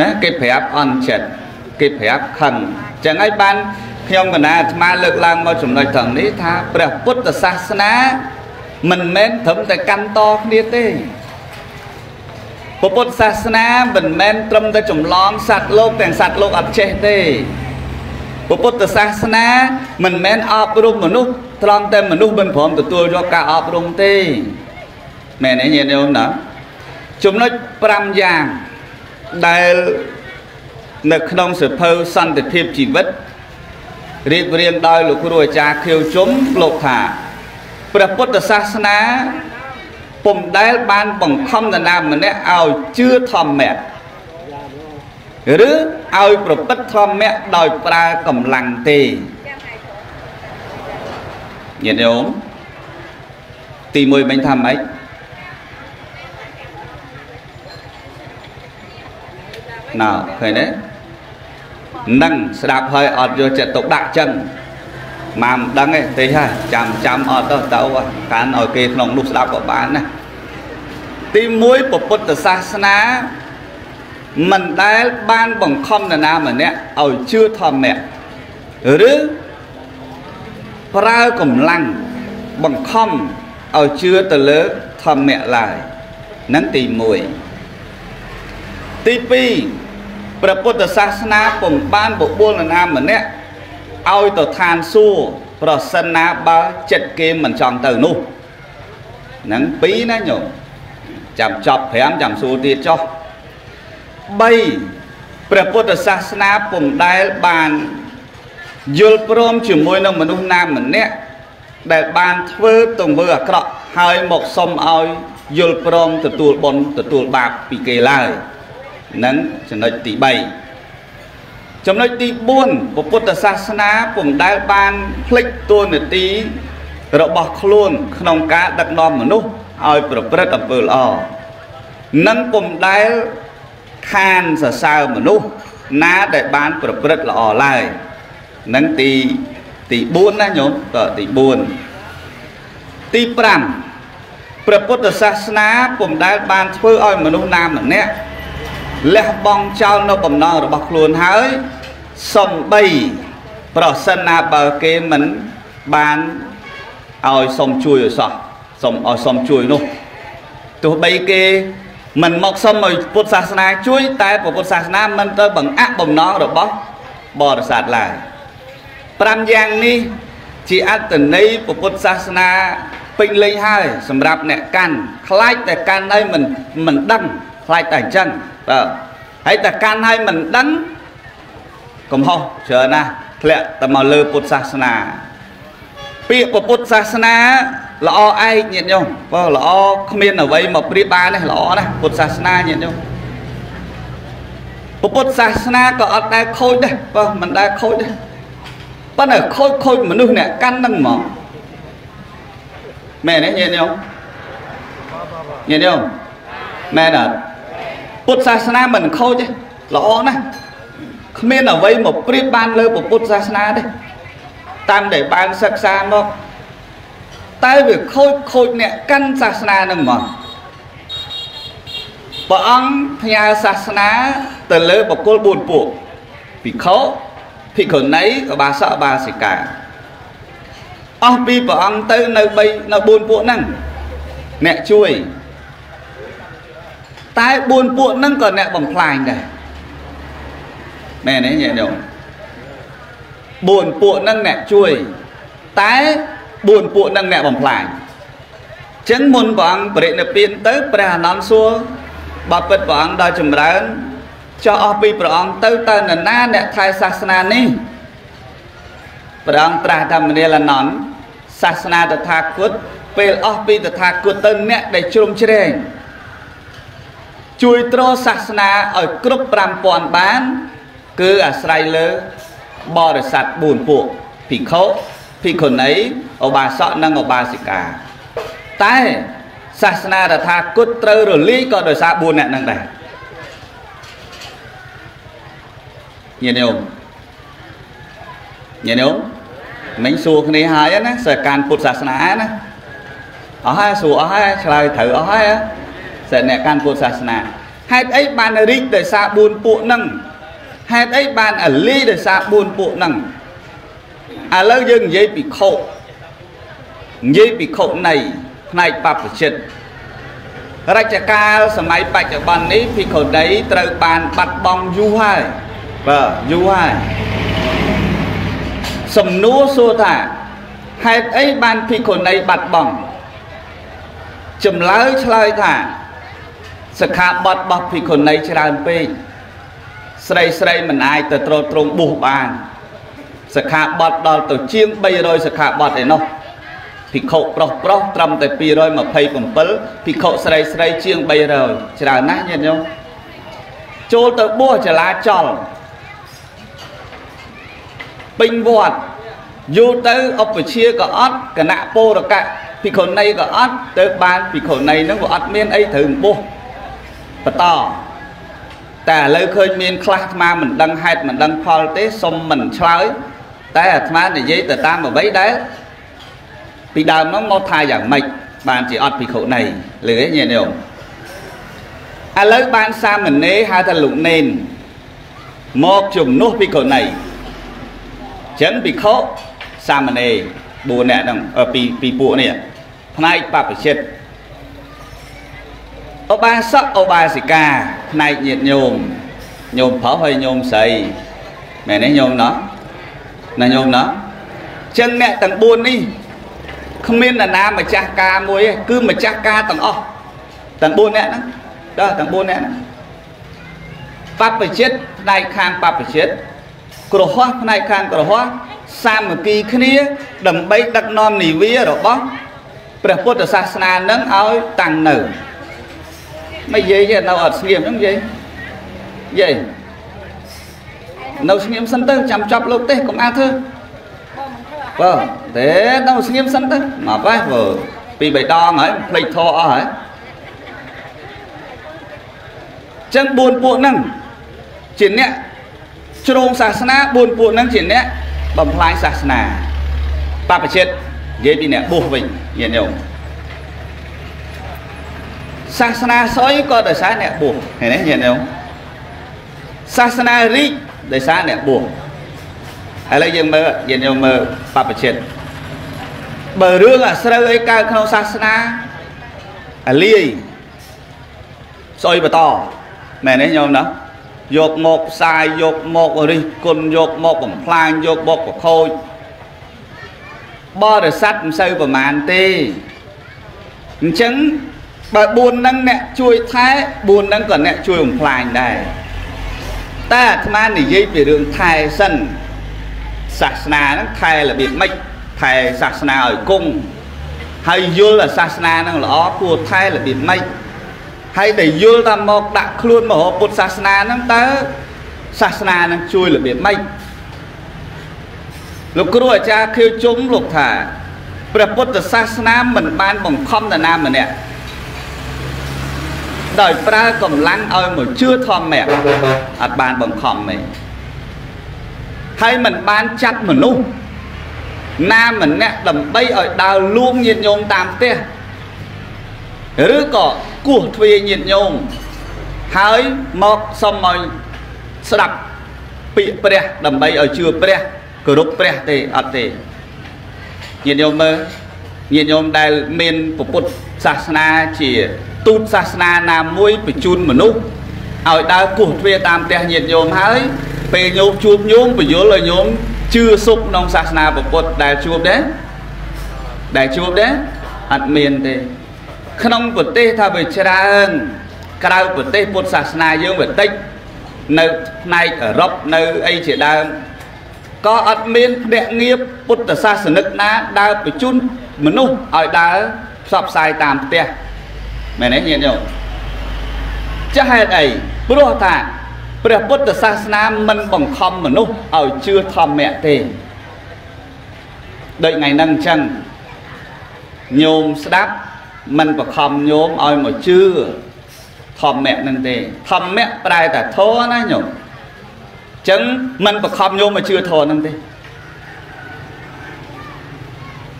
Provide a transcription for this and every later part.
ណាគេប្រាប់អន់ចិត្តគេប្រាប់ខឹងអញ្ចឹងហើយបានខ្ញុំកណាអាត្មាលើកឡើងមកចំណុចត្រង់នេះថាព្រះពុទ្ធសាសនាមិនមែនត្រឹមតែកាន់តគ្នាទេពុទ្ធសាសនាមិនមែនត្រឹមតែចម្លងសត្វលោកទាំងសត្វលោកអត់ចេះទេពុទ្ធសាសនាមិនមែនអប់រំមនុស្សត្រង់តែមនុស្សមិនព្រមទទួលយកការអប់រំទេមែនទេញាតិញោមណាចំណុច5យ៉ាង ដែលនៅក្នុងសភៅសន្តិភាពជីវិតរៀបរៀងដោយលោកគ្រូអាចារ្យខៀវជុំលោកថាព្រះពុទ្ធសាសនាពុំដែលបានបង្ខំនរណាម្នាក់ឲ្យជឿធម្មៈឬឲ្យប្រព្រឹត្តធម្មៈដោយប្រើកម្លាំងទេញាតិញោមទី1មិញថាម៉េច ណ៎ឃើញទេនឹងស្ដាប់ហើយអត់យកចិត្តទុកដាក់ចឹងមកមិនដឹងទេទេហ่าចាំចាំអត់ទៅទៅកាន់ឲ្យគេក្នុងនោះស្ដាប់ក៏បានណាទី1ពុទ្ធសាសនាមិនដែលបានបង្ខំនរណាម្នាក់ឲ្យជឿធម្មៈឬប្រើកម្លាំងបង្ខំឲ្យជឿទៅលើធម្មៈឡើយនឹងទី1ទី2 ព្រះពុទ្ធសាសនាពុំបានបបួលនរណាម្នាក់ឲ្យទៅឋានសួគ៌ប្រសិនណាបើចិត្តគេមិនចង់ទៅនោះហ្នឹង2ណាញោមចាំចប់5ចាំសួរទៀតចុះ3ព្រះពុទ្ធសាសនាពុំដែលបានយល់ព្រមជាមួយនឹងមនុស្សណាម្នាក់ដែលបានធ្វើទង្វើអាក្រក់ហើយមកសុំឲ្យយល់ព្រមទទួលបុណ្យទទួលបាបពីគេឡើយ នឹងចំណុចទី3ចំណុចទី4ពុទ្ធសាសនាពុំដែលបានផ្លិចតួនាទីរបស់ខ្លួនក្នុងការដឹកនាំមនុស្សឲ្យប្រព្រឹត្តអំពើល្អនិងពុំដែលខានសរសើរមនុស្សណាដែលបានប្រព្រឹត្តល្អឡើយនឹងទីទី4ណាញោមតទី4ទី5ព្រះពុទ្ធសាសនាពុំដែលបានធ្វើឲ្យមនុស្សណាម្នាក់ លះបង់ចោលនៅបំណងរបស់ខ្លួនហើយសំបីប្រសិនណាបើគេមិនបានឲ្យសុំជួយឲ្យសោះសុំឲ្យសុំជួយនោះទោះបីគេមិនមកសុំឲ្យពុទ្ធសាសនាជួយ តែពុទ្ធសាសនាមិនទៅបង្អាក់បំណងរបស់បរិស័ទឡើយ5យ៉ាងនេះជាអត្តន័យពុទ្ធសាសនាពេញលេញហើយសម្រាប់អ្នកកាន់ខ្លាចតែកាន់ហើយមិនមិនដឹងខ្លាចតែអញ្ចឹង បាទហើយតែកាន់ហើយមិនដឹងកំហុសច្រើនណាស់ធ្លាក់តែមកលើពុទ្ធសាសនា ពាក្យពុទ្ធសាសនាល្អឯកញាតិញោមបើល្អគ្មានអ្វីមកប្រៀបបានទេល្អណាស់ពុទ្ធសាសនាញាតិញោមពុទ្ធសាសនាក៏អត់ដែលខូចដែរបើមិនដែលខូចដែរប៉ុន្តែខូចខូចមនុស្សអ្នកកាន់នឹងហ្មងមែនទេញាតិញោមញាតិញោមមែនអត់ ពុទ្ធសាសនាមិនខូចទេល្អណាស់គ្មានអ្វីមកប្រៀបបានលើពុទ្ធសាសនាទេតាមដែលបានសិក្សាមកតែវាខូចខូចអ្នកកាន់សាសនានឹងមកព្រះអង្គផ្ញើសាសនាទៅលើបុគ្គល4ពួកភិក្ខុភិក្ខុនីឧបាសកឧបាសិកាអស់ពីព្រះអង្គទៅនៅ3នៅ4ពួកហ្នឹងអ្នកជួយ តែ4ពួកហ្នឹងក៏អ្នកបំផ្លាញដែរមែនទេញាតិញោម4ពួកហ្នឹងអ្នកជួយតែ4ពួកហ្នឹងអ្នកបំផ្លាញចឹងមុនព្រះអង្គបរិនិព្វានទៅព្រះអនន្តសួរបបិទ្ធព្រះអង្គដល់ចម្រើនចោះអស់ពីព្រះអង្គទៅទៅនរណាអ្នកថែសាសនានេះព្រះអង្គត្រាស់ថាមនាលអនន្តសាសនាតថាគតពេលអស់ពីតថាគតទៅអ្នកដែលជ្រុំជ្រែង ជួយទ្រសាសនាឲ្យគ្រប់5000បាន គឺអាស្រ័យលើបរិស័ទ4ពួកភិក្ខុភិក្ខុនីឧបាសកនិងឧបាសិកា តែសាសនាតថាគតត្រូវរលាយក៏ដោយសារ4អ្នកហ្នឹងដែរញាតិញោមញាតិញោមមិញសួរគ្នាហើយណាសិកានពុទ្ធសាសនាណាអស់ហើយសួរអស់ហើយឆ្លើយត្រូវអស់ហើយ សិអ្នកកាន់ពុទ្ធសាសនាហេតុអីបានរីកដោយសារ4ពួកហ្នឹងហេតុអីបានអលីដោយសារ4ពួកហ្នឹងឥឡូវយើងនិយាយពីខុនិយាយពីខុនៃផ្នែកបព្វជិតរជ្ជកាលសម័យបច្ចុប្បន្ននេះភិក្ខុដីត្រូវបានបាត់បង់យូរហើយបាទយូរហើយសំណួរសួរថាហេតុអីបានភិក្ខុដីបាត់បង់ចម្លើយឆ្លើយថា សិក្ខាបទរបស់ភិក្ខុដីច្រើនពេកស្រីស្រីមិនអាចទៅត្រត្រង់បុះបានសិក្ខាបទដល់ទៅជាង300សិក្ខាបទឯណោះភិក្ខុប្រុសប្រុសត្រឹមតែ227ភិក្ខុស្រីស្រីជាង300ច្រើនណាស់ញាតិញោមចូលទៅបួសចលាចលពេញវត្តយូរទៅឧបជាក៏អត់គណៈពរកៈភិក្ខុនីក៏អត់ទៅបានភិក្ខុនីហ្នឹងក៏អត់មានអីត្រូវបួស បន្តតែឥឡូវឃើញមានខ្លះអាត្មាមិនដឹងហេតុមិនដឹងផលទេសុំមិនឆ្លើយតែអាត្មានិយាយទៅតាមអ្វីដែលពីដើមនោះមកថាយ៉ាងម៉េចបានជាអត់ភិក្ខុនីលឺទេញាតិញោមឥឡូវបានសាមណេរហៅថាលោកនេនមកជំនួសភិក្ខុនីចឹងភិក្ខុសាមណេរ4នាក់ហ្នឹងពីពីពួកនេះផ្នែកបព្វជិត ឧបាសកឧបាសិកាផ្នែកញាតិញោមញោមប្រុសហើយញោមស្រីមែនទេញោមណោះណាញោមណោះចឹងអ្នកទាំង4នេះគ្មាននរណាម្ចាស់ការមួយទេគឺម្ចាស់ការទាំងអស់ទាំង4នាក់ហ្នឹងដល់ទាំង4នាក់ហ្នឹងបព្វជិតផ្នែកខាងបព្វជិតក្រហោះផ្នែកខាងក្រហោះសាមគ្គីគ្នាដើម្បីដឹកនាំនិវារបស់ព្រះពុទ្ធសាសនានឹងឲ្យតាំងនៅ មិននិយាយទេនៅអត់ស្ងៀមហ្នឹងនិយាយនិយាយនៅស្ងៀមសិនទៅចាំចប់លោកទេសកុំអាធ្វើបើទេនៅស្ងៀមសិនទៅមកបែបបើពីបៃដងហើយផ្លេចធေါ်អស់ហើយចឹង4ពួកហ្នឹងជាអ្នកជ្រងសាសនា4ពួកហ្នឹងជាអ្នកបំផ្លាញសាសនាបព្វជិតនិយាយពីអ្នកបួសវិញញាតិញោម សាសនាសុយក៏ដោយសារអ្នកបួសឃើញទេញាតិញោមសាសនារីកដោយសារអ្នកបួសឥឡូវយើងមើលញាតិញោមមើលបព្វជិតបើរឿងអាស្រូវអីកើតក្នុងសាសនាអាលាយសុយបន្តមែនទេញោមណាយកមកផ្សាយយកមករិះគន់យកមកបំផ្លាញយកមកប្រខូចបរិស័ទមិនសូវប្រមាណទេអញ្ចឹង បើ4ហ្នឹងអ្នកជួយថែ4ហ្នឹងក៏អ្នកជួយបំផ្លាញដែរតែអាត្មានិយាយពីរឿងថែសិនសាសនាហ្នឹងថែរបៀបម៉េចថែសាសនាឲ្យគង់ហើយយល់សាសនាហ្នឹងល្អគួរថែរបៀបម៉េចហើយដែលយល់ថាមកដាក់ខ្លួនមហោពុទ្ធសាសនាហ្នឹងតើសាសនានឹងជួយរបៀបម៉េចលោកគ្រូអាចារ្យខៀវជុំលោកថាព្រះពុទ្ធសាសនាមិនបានបង្ខំនរណាម្នាក់ ដោយប្រើកម្លាំងឲ្យមកជឿធម្មៈអត់បានបង្ខំទេហើយមិនបានចាត់មនុស្សណាម្នាក់ដើម្បីឲ្យដើរលួងញាតញោមតាមផ្ទះឬក៏គោះទ្វារញាតញោមហើយមកសុំឲ្យស្ដាប់ពាក្យព្រះដើម្បីឲ្យជឿព្រះគោរពព្រះទេអត់ទេញាតិញោមមើលញាតិញោមដែលមានពុទ្ធសាសនាជា ទូតសាសនាណាមួយបញ្ជូនមនុស្សឲ្យដើរគោះទ្វារតាមផ្ទះញាតិញោមហើយពេលញោមជួបញោមបញ្យល់ឲ្យញោមជឿសុខក្នុងសាសនាពុទ្ធដែលជួបដែរដែលជួបដែរអត់មានទេ ក្នុងប្រទេសថាវាច្រើនក្រៅប្រទេសពុទ្ធសាសនាយើងវាតិចនៅផ្នែកអឺរ៉ុបនៅអីជាដើមក៏អត់មានភ្នាក់ងារពុទ្ធសាសនិកណាដើរបញ្ជូនមនុស្សឲ្យដើរផ្សព្វផ្សាយតាមផ្ទះ មែនទេញាតិញោមចាស់ហេតុអីព្រោះថាព្រះពុទ្ធសាសនាមិនបង្ខំមនុស្សឲ្យជឿធម្មៈទេដូចថ្ងៃហ្នឹងអញ្ចឹងញោមស្ដាប់មិនបខំញោមឲ្យមកជឿធម្មៈនឹងទេធម្មៈប្រែតែធរណាញោមអញ្ចឹងមិនបខំញោមមកជឿធរនឹងទេ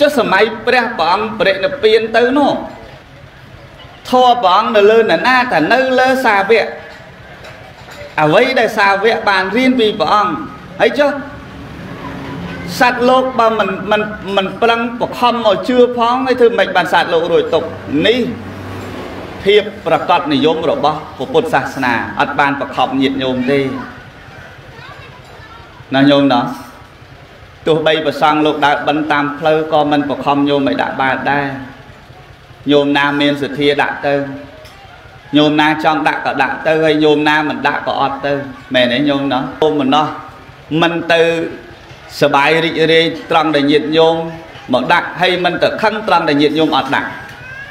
ចុះសម័យព្រះព្រះអង្គបរិនិព្វានទៅនោះ ធធម៌ព្រះអង្គនៅលើនរណាតែនៅលើសាវកអ្វីដែលសាវកបានរៀនពីព្រះអង្គហើយចុះសត្វលោកបើមិនមិនមិនប្រឹងបខំមកជឿផងហើយធ្វើម៉េចបានសត្វលោករួចទុកនេះភាពប្រកបនិយមរបស់ពុទ្ធសាសនាអត់បានបខំញាតញោមទេណាញោមណាទោះបីប្រសង់លោកដើរបិណ្ឌតាមផ្លូវក៏មិនបខំញោមឲ្យដាក់បាតដែរ ញោមណាមានសទ្ធាដាក់ទៅញោមណាចង់ដាក់ក៏ដាក់ទៅហើយញោមណាមិនដាក់ក៏អត់ទៅមែនទេញោមណាញោមមិនណោះមិនទៅសបាយរីករាយត្រង់ដែលញាតញោមមកដាក់ហើយមិនទៅខឹងត្រង់ដែលញាតញោមអត់ដាក់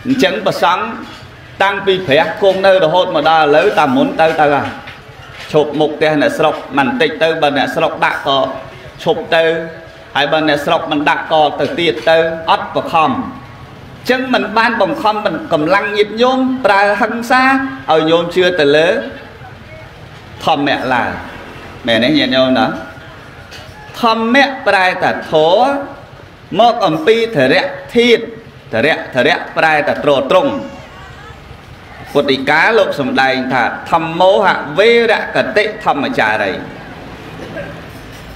អញ្ចឹងប្រសង់តាំងពីព្រះគង់នៅរហូតមកដល់ឥឡូវតាមមុនទៅទៅហ่ะឈប់មុខផ្ទះអ្នកស្រុកមិនតិចទៅបើអ្នកស្រុកដាក់ក៏ឈប់ទៅហើយបើអ្នកស្រុកមិនដាក់ក៏ទៅទៀតទៅអត់បខំ ចឹងมันបានបង្ខំកម្លាំងញាតញោមប្រើហិង្សាឲ្យញោមជឿទៅលើធម្មៈឡើយមែនទេញាតញោមណាធម្មៈប្រែតែធរមកអំពីធរៈធាតធរៈធរៈប្រែតែត្រត្រង់ពុទ្ធិកាលោកសំដែងថាធម្មោហវេរកតិធម្មចារី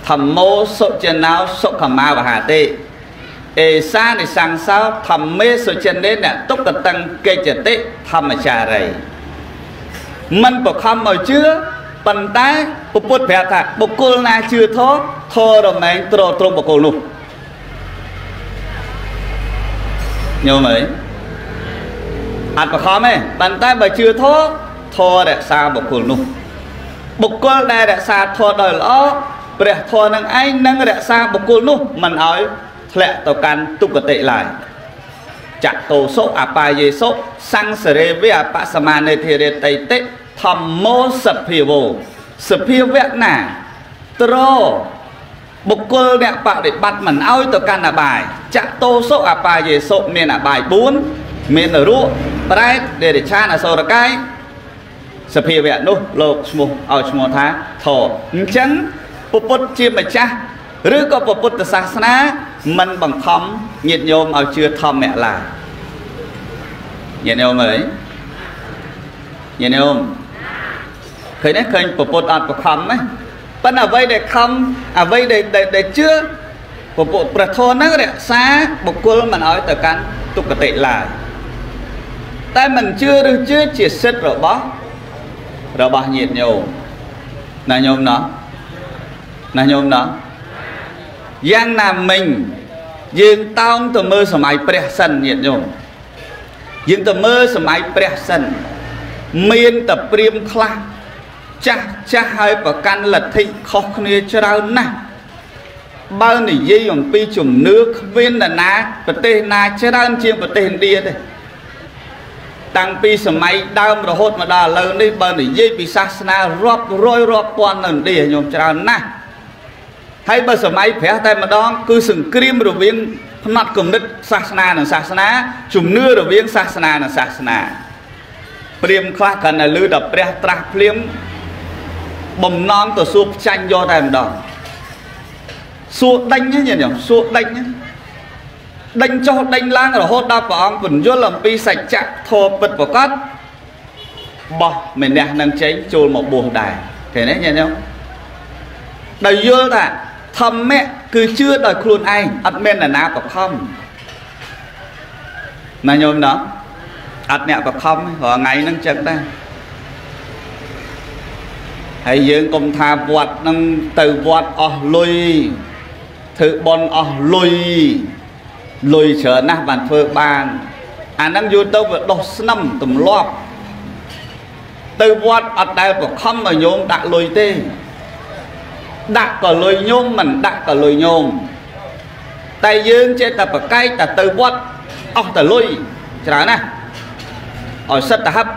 ធម្មោសុចណោសុខមាវហាទេ អេសានិសង្សោធម្មេសុចិនេនទុក្កតੰកិច្ចតិធម្មចារីមិនបខំឲ្យជឿប៉ុន្តែពុទ្ធប្រាប់ថាបុគ្គលណាជឿធម៌ធម៌រមែងត្រត្រង់បុគ្គលនោះញោមអើយអត់បខំទេប៉ុន្តែបើជឿធម៌ធម៌រក្សាបុគ្គលនោះបុគ្គលដែលរក្សាធម៌ដោយល្អព្រះធម៌នឹងឯងនឹងរក្សាបុគ្គលនោះមិនឲ្យ ធ្លាក់ទៅកាន់ទុគតិឡើយចតោសុអបាយេសុសង្សរេវៈបសមានេធិរេតិតិធម្មោសភាវោសភាវៈណាត្របុគ្គលអ្នកបដិបត្តិមិនឲ្យទៅកាន់អបាយចតោសុអបាយេសុមានអបាយ4មានរੂប្រែតដេរិឆានអសរកាយសភាវៈនោះលោកឈ្មោះឲ្យឈ្មោះថាធរអញ្ចឹងពុទ្ធជាម្ចាស់ ឬក៏ពុទ្ធសាសនាមិនបង្ខំញាតិញោមឲ្យជឿធម្មៈឡើយញាតិញោមអើយញាតិញោមឃើញទេឃើញពុទ្ធអត់បង្ខំទេប៉ុន្តែអ្វីដែលខំអ្វីដែលដែលជឿពុទ្ធប្រធនហ្នឹងរក្សាបុគ្គលមិនឲ្យទៅកាន់ទុក្ខតិឡើយតែមិនជឿឬជឿជាសិទ្ធិរបស់របស់ញាតិញោមណាញោមណោះណាញោមណោះ យ៉ាងណាមិញយើងតោងទៅមើលសម័យព្រះសិនញាតិញោមយើងទៅមើលសម័យព្រះសិនមានតែព្រាមខ្លះចាស់ចាស់ហើយប្រកាន់លទ្ធិខុសគ្នាច្រើនណាស់បើនិយាយអំពីជំនឿគ្មាននរណាប្រទេសណាច្រើនជាងប្រទេសឥណ្ឌាទេតាំងពីសម័យដើមរហូតមកដល់ឥឡូវនេះបើនិយាយពីសាសនារាប់រយរាប់ពាន់នៅឥណ្ឌាញោមច្រើនណាស់ ហើយបើសម័យព្រះតែម្ដង គឺសង្គ្រាមរវាងផ្នត់គំនិតសាសនានិងសាសនាជំនឿរវាងសាសនានិងសាសនាព្រាមខ្លះកាន់តែលឺដល់ព្រះត្រាស់ភ្លាមបំណងទៅសួរផ្ចាញ់យកតែម្ដងសួរដេញញញសួរដេញដេញចុះដេញឡើងរហូតដល់ព្រះអង្គពន្យល់អំពីសច្ចៈធម៌ពិតប្រកបបោះម្នាក់នឹងចេញចូលមកបួសដែរឃើញទេញញដោយយល់ថា ធម្មៈគឺជឿដោយខ្លួនឯងអត់មាននរណាបខំណាញោមណោះអត់អ្នកបខំរាល់ថ្ងៃហ្នឹងចឹងដែរហើយយើងកុំថាវត្តហ្នឹងទៅវត្តអស់លុយធ្វើបន់អស់លុយលុយច្រើនណាស់បានធ្វើបានអាហ្នឹងយូរទៅវាដោះស្នឹមទម្លាប់ទៅវត្តអត់ដែលបខំឲ្យញោមដាក់លុយទេ ដាក់ក៏លុយញោមមិនដាក់ក៏លុយញោមតែយើងចេះតែប្រកែកតែទៅវត្តអស់តែលុយច្រើនណាស់ឲ្យសិតទៅហឹប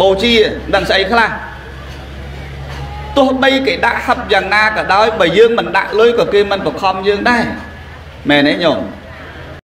បូជាដឹងស្អីខ្លះទោះបីគេដាក់ហឹបយ៉ាងណាក៏ដោយបើយើងមិនដាក់លុយក៏គេមិនបង្ខំយើងដែរមែនទេញោម